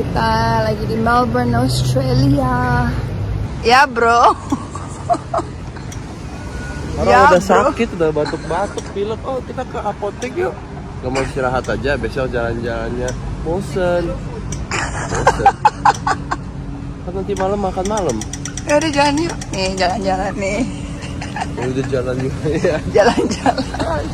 Kita lagi di Melbourne, Australia. Ya, bro. Orang Ya, udah bro. sakit, udah batuk-batuk, pilek. Oh, kita ke apotek yuk. Gak mau istirahat aja, besok jalan-jalannya bosen. Bosen. Nanti malam makan malam. Ya udah jalan yuk. Nih, jalan-jalan nih. Ya, udah jalan yuk ya. Jalan-jalan.